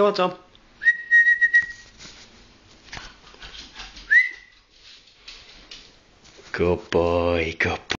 Go on, Tom. Good boy, good boy.